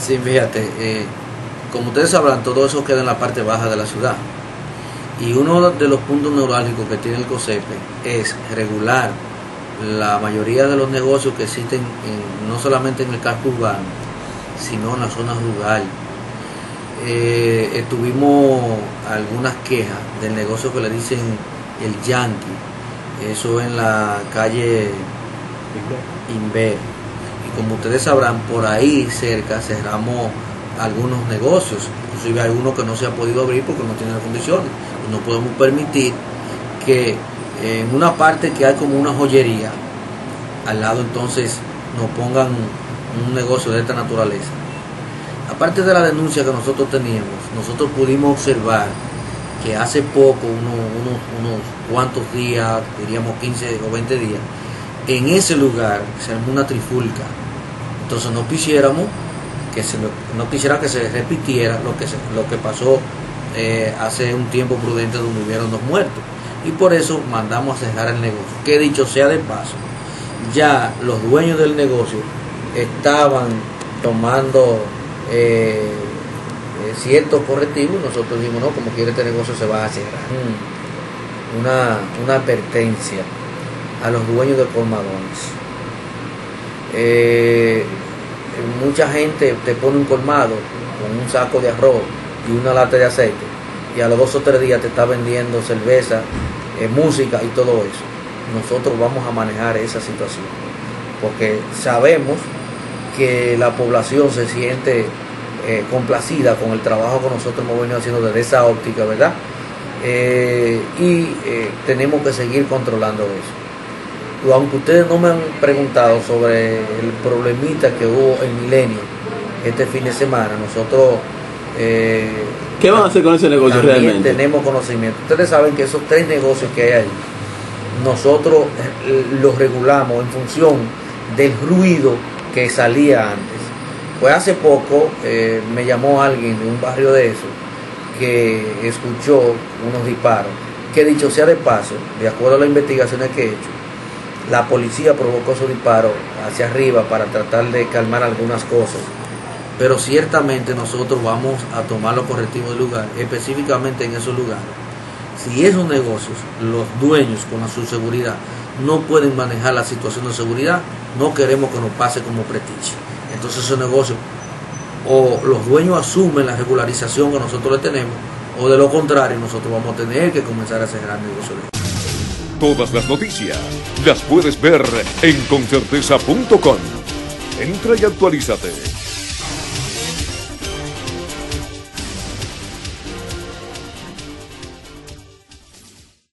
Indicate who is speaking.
Speaker 1: Sí, fíjate, eh, como ustedes sabrán, todo eso queda en la parte baja de la ciudad. Y uno de los puntos neurálgicos que tiene el COSEPE es regular la mayoría de los negocios que existen no solamente en el casco urbano, sino en la zona rural. Eh, tuvimos algunas quejas del negocio que le dicen el Yankee, eso en la calle Inver. Como ustedes sabrán, por ahí cerca cerramos algunos negocios, inclusive algunos que no se ha podido abrir porque no tienen las condiciones. No podemos permitir que en una parte que hay como una joyería, al lado entonces nos pongan un negocio de esta naturaleza. Aparte de la denuncia que nosotros teníamos, nosotros pudimos observar que hace poco, unos, unos, cuantos días, diríamos 15 o 20 días, en ese lugar se armó una trifulca. Entonces no quisiéramos que se, no quisiera que se repitiera lo que, lo que pasó eh, hace un tiempo prudente donde hubieron dos muertos. Y por eso mandamos a cerrar el negocio. Que dicho sea de paso, ya los dueños del negocio estaban tomando eh, eh, ciertos correctivos. Nosotros dijimos, no, como quiere este negocio se va a cerrar. Mm. Una, una advertencia a los dueños de colmadones. Mucha gente te pone un colmado con un saco de arroz y una lata de aceite y a los dos o tres días te está vendiendo cerveza, eh, música y todo eso. Nosotros vamos a manejar esa situación porque sabemos que la población se siente eh, complacida con el trabajo que nosotros hemos venido haciendo desde esa óptica, ¿verdad? Eh, y tenemos que seguir controlando eso. Aunque ustedes no me han preguntado sobre el problemita que hubo en Milenio este fin de semana, nosotros
Speaker 2: eh, ¿Qué van a hacer con ese negocio realmente?
Speaker 1: Tenemos conocimiento. Ustedes saben que esos tres negocios que hay ahí, nosotros eh, los regulamos en función del ruido que salía antes. Pues hace poco eh, me llamó alguien de un barrio de eso que escuchó unos disparos. Que dicho sea de paso, de acuerdo a las investigaciones que he hecho, la policía provocó esos disparos hacia arriba para tratar de calmar algunas cosas pero ciertamente nosotros vamos a tomar los correctivos del lugar, específicamente en esos lugares. Si esos negocios, los dueños con su seguridad, no pueden manejar la situación de seguridad, no queremos que nos pase como pretiche. Entonces esos negocios, o los dueños asumen la regularización que nosotros le tenemos, o de lo contrario, nosotros vamos a tener que comenzar a cerrar negocios.
Speaker 3: Todas las noticias las puedes ver en concerteza.com. Entra y actualízate